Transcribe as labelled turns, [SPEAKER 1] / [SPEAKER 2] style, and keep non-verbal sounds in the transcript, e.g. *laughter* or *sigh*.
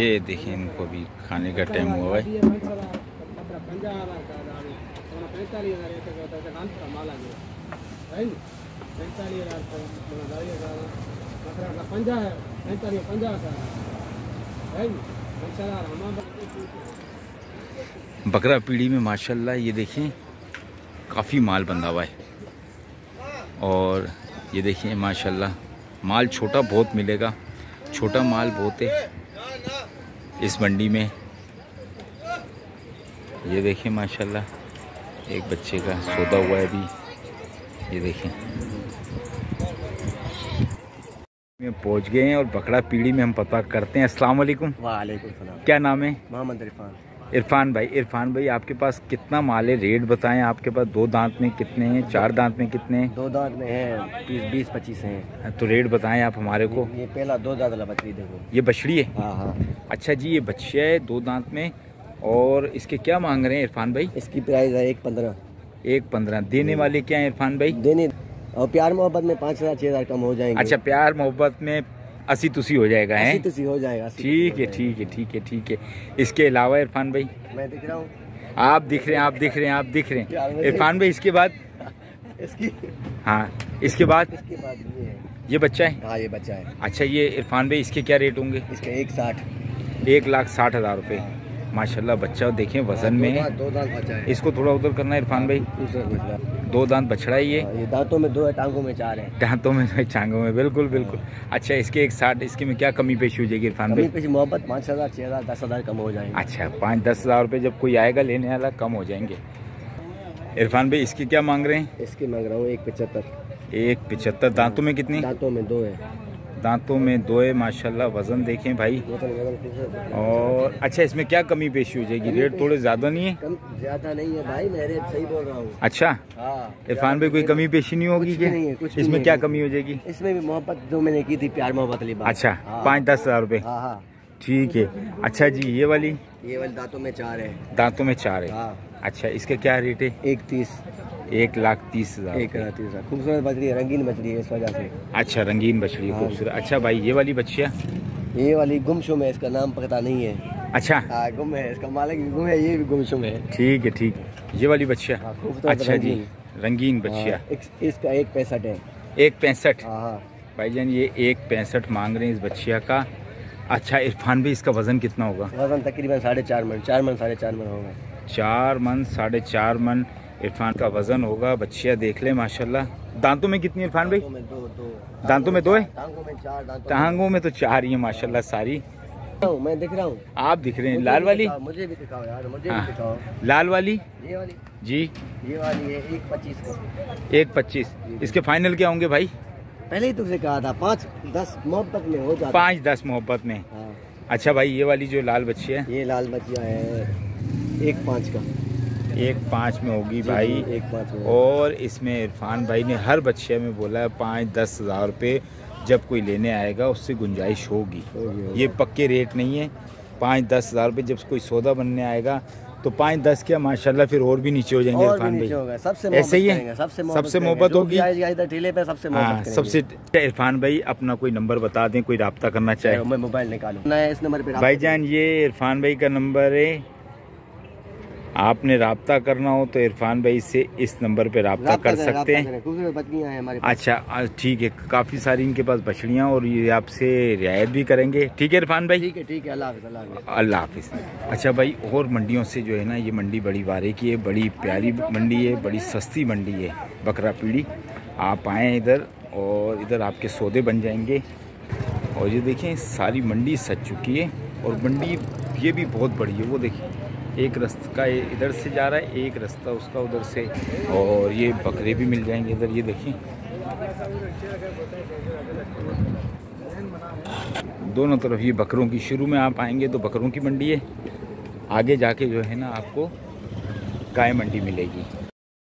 [SPEAKER 1] ये देखिए इनको भी खाने का टाइम हुआ है बकरा पीढ़ी में माशाल्लाह ये देखें, काफ़ी माल बंधा हुआ है और ये देखिए माशाल्लाह, माल छोटा बहुत मिलेगा। छोटा माल बहुत है। इस मंडी में। ये देखें माशाल्लाह एक बच्चे का सौदा हुआ है अभी। ये देखें। में पहुँच गए हैं और बकरा पीढ़ी में हम पता करते हैं। अस्सलाम वालेकुम।
[SPEAKER 2] वालेकुम सलाम।
[SPEAKER 1] क्या नाम है?
[SPEAKER 2] मोहम्मद इरफान
[SPEAKER 1] इरफान भाई इरफान भाई आपके पास कितना माल है? रेट बताएँ आपके पास दो दांत में कितने हैं चार दांत में कितने हैं?
[SPEAKER 2] दो दांत में है बीस बीस पच्चीस हैं।
[SPEAKER 1] तो रेट बताएँ आप हमारे को।
[SPEAKER 2] ये पहला दो दांत वाला बकरी देखो।
[SPEAKER 1] ये बछड़ी है?
[SPEAKER 2] हाँ हाँ।
[SPEAKER 1] अच्छा जी ये बच्चा है दो दांत में। और इसके क्या मांग रहे हैं इरफान भाई?
[SPEAKER 2] इसकी प्राइस है एक पंद्रह।
[SPEAKER 1] एक पंद्रह। देने वाले क्या है इरफान भाई?
[SPEAKER 2] देने और प्यार मोहब्बत में पाँच हज़ार छः हज़ार कम हो जाएँगे।
[SPEAKER 1] अच्छा प्यार मोहब्बत में अस्सी तुसी हो जाएगा है?
[SPEAKER 2] तुसी हो जाएगा
[SPEAKER 1] ठीक है ठीक है ठीक है ठीक है। इसके अलावा इरफान भाई?
[SPEAKER 2] मैं दिख रहा हूँ।
[SPEAKER 1] आप दिख रहे हैं आप दिख रहे हैं आप दिख रहे हैं। इरफान भाई इसके बाद? *laughs*
[SPEAKER 2] इसकी
[SPEAKER 1] हाँ इसके बाद?
[SPEAKER 2] इसके बाद ये है।
[SPEAKER 1] ये बच्चा है?
[SPEAKER 2] हाँ ये बच्चा है।
[SPEAKER 1] अच्छा ये इरफान भाई इसके क्या रेट होंगे?
[SPEAKER 2] इसके एक साठ।
[SPEAKER 1] एक लाख साठ हज़ार रुपये माशाल्लाह बच्चा देखें वज़न में
[SPEAKER 2] दो
[SPEAKER 1] है
[SPEAKER 2] दांत- दो दांत बच्चा है।
[SPEAKER 1] इसको थोड़ा उधर करना है इरफान भाई। दो दांत बछड़ा है ये।
[SPEAKER 2] हाँ, दांतों में दो है टांगों में चार है।
[SPEAKER 1] दांतों में तो चांगों में बिल्कुल बिल्कुल। अच्छा इसके एक साठ इसके में क्या कमी पेशी हो जाएगी इरफान भाई?
[SPEAKER 2] पेशी मोहब्बत पाँच हज़ार छः हज़ार दस हज़ार कम हो जाएँगे।
[SPEAKER 1] अच्छा पाँच दस हज़ार रुपये जब कोई आएगा लेने वाला कम हो जाएँगे। इरफान भाई इसकी क्या मांग रहे हैं?
[SPEAKER 2] इसकी मांग रहा हूँ एक पचहत्तर।
[SPEAKER 1] एक पिचहत्तर दांतों में कितनी?
[SPEAKER 2] दांतों में दो है।
[SPEAKER 1] दांतों में दो है माशाल्लाह वज़न देखें भाई। और अच्छा इसमें क्या कमी पेशी हो जाएगी रेट थोड़े ज़्यादा नहीं है?
[SPEAKER 2] कम ज़्यादा नहीं है भाई मैं रेट सही बोल रहा हूँ।
[SPEAKER 1] अच्छा।
[SPEAKER 2] हाँ
[SPEAKER 1] इरफान भाई कोई कमी पेशी नहीं होगी
[SPEAKER 2] कुछ
[SPEAKER 1] क्या? इसमें क्या कमी हो जाएगी?
[SPEAKER 2] इसमें भी मोहब्बत जो मैंने की थी प्यार मोहब्बत वाली बात।
[SPEAKER 1] अच्छा
[SPEAKER 2] हाँ।
[SPEAKER 1] पाँच दस हज़ार रुपये
[SPEAKER 2] हाँ।
[SPEAKER 1] ठीक है। अच्छा जी ये वाली?
[SPEAKER 2] ये वाली दांतों में चार है।
[SPEAKER 1] दांतों में चार है।
[SPEAKER 2] हाँ।
[SPEAKER 1] अच्छा इसका क्या रेट है?
[SPEAKER 2] एक तीस।
[SPEAKER 1] एक लाख तीस हज़ार
[SPEAKER 2] एक
[SPEAKER 1] रुपये।
[SPEAKER 2] तीस हज़ार। खूबसूरत बछड़ी है रंगीन बछड़ी है इस वजह से।
[SPEAKER 1] अच्छा रंगीन बछड़ी
[SPEAKER 2] हाँ।
[SPEAKER 1] खूबसूरत। अच्छा भाई ये वाली बच्चिया
[SPEAKER 2] ये वाली गुमशुम है इसका नाम पता नहीं है।
[SPEAKER 1] अच्छा।
[SPEAKER 2] हाँ गुम है इसका मालिक भी गुम है ये भी गुमशुम है।
[SPEAKER 1] ठीक है ठीक ये वाली बच्चिया
[SPEAKER 2] हाँ, खूबसूरत
[SPEAKER 1] अच्छा जी
[SPEAKER 2] रंगीन।
[SPEAKER 1] रंगीन बच्चिया
[SPEAKER 2] हाँ, इसका एक पैंसठ है।
[SPEAKER 1] एक पैंसठ?
[SPEAKER 2] भाई
[SPEAKER 1] जान ये एक पैंसठ मांग रहे हैं इस बच्चिया का। अच्छा इरफान भाई इसका वज़न कितना होगा?
[SPEAKER 2] वज़न तकरीबन साढ़े चार मन चार मन साढ़े चार मन होगा।
[SPEAKER 1] चार मन साढ़े चार मन। इरफान का वज़न होगा बच्चिया देख ले माशाल्लाह। दांतों में कितनी इरफान भाई?
[SPEAKER 2] दांतों में दो
[SPEAKER 1] है?
[SPEAKER 2] टांगों में चार दांतों
[SPEAKER 1] टांगों में तो चार ही है माशाल्लाह सारी।
[SPEAKER 2] मैं दिख रहा हूँ।
[SPEAKER 1] आप दिख रहे हैं लाल वाली?
[SPEAKER 2] मुझे भी दिखाओ यार मुझे
[SPEAKER 1] हाँ।
[SPEAKER 2] भी दिखाओ।
[SPEAKER 1] लाल वाली?
[SPEAKER 2] ये वाली।
[SPEAKER 1] जी।
[SPEAKER 2] ये वाली है एक पच्चीस
[SPEAKER 1] एक पच्चीस। इसके फाइनल क्या होंगे भाई?
[SPEAKER 2] पहले ही तुमसे कहा था पाँच दस मोहब्बत में हो जाता
[SPEAKER 1] पाँच दस मोहब्बत में।
[SPEAKER 2] हाँ।
[SPEAKER 1] अच्छा भाई ये वाली जो लाल बच्ची है?
[SPEAKER 2] ये लाल बचिया है एक पाँच का।
[SPEAKER 1] एक पाँच में होगी भाई।
[SPEAKER 2] एक पाँच
[SPEAKER 1] और इसमें इरफान भाई ने हर बच्चे में बोला है पाँच दस हज़ार रुपये जब कोई लेने आएगा उससे गुंजाइश होगी। ये पक्के रेट नहीं है। पाँच दस हज़ार रुपये जब कोई सौदा बनने आएगा तो पाँच दस क्या माशाल्लाह फिर और भी नीचे हो जाएँगे इरफान भाई।
[SPEAKER 2] सबसे
[SPEAKER 1] ऐसे ही है?
[SPEAKER 2] सबसे
[SPEAKER 1] मोहब्बत होगी?
[SPEAKER 2] पे सबसे
[SPEAKER 1] हाँ सबसे इरफान भाई अपना कोई नंबर बता दें कोई रबता करना चाहे।
[SPEAKER 2] मैं मोबाइल निकालू इस नंबर पे रब्ता
[SPEAKER 1] भाईजान ये इरफान भाई का नंबर है। आपने रबता करना हो तो इरफान भाई से इस नंबर पे रबता कर सकते हैं। अच्छा ठीक है काफ़ी सारी इनके पास बछड़ियाँ और ये आपसे रियायत भी करेंगे। ठीक है इरफान भाई?
[SPEAKER 2] ठीक है ठीक है अल्लाह हाफिज़ अल्लाह हाफिज़।
[SPEAKER 1] अच्छा भाई और मंडियों से जो है ना ये मंडी बड़ी वारे की है बड़ी प्यारी मंडी है बड़ी सस्ती मंडी है बकरा पीढ़ी। आप आएँ इधर और इधर आपके सौदे बन जाएँगे। और ये देखें सारी मंडी सज चुकी है और मंडी ये भी बहुत बड़ी है वो देखिए एक रास्ता का इधर से जा रहा है, एक रास्ता उसका उधर से और ये बकरे भी मिल जाएँगे इधर, ये देखिए। दोनों तरफ़ ये बकरों की, शुरू में आप आएँगे तो बकरों की मंडी है। आगे जाके जो है ना आपको गाय मंडी मिलेगी।